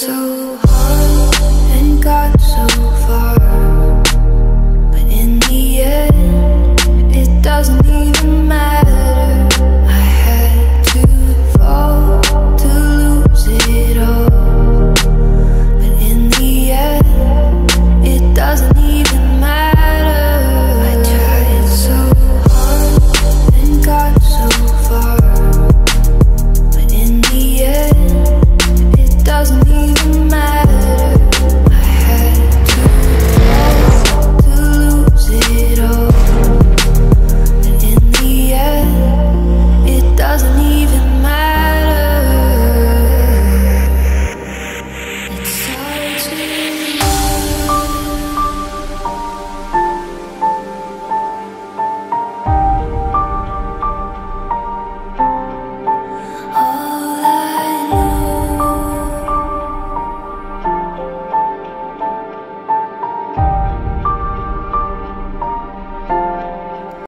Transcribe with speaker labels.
Speaker 1: so hard and got so far. But in the end, it doesn't my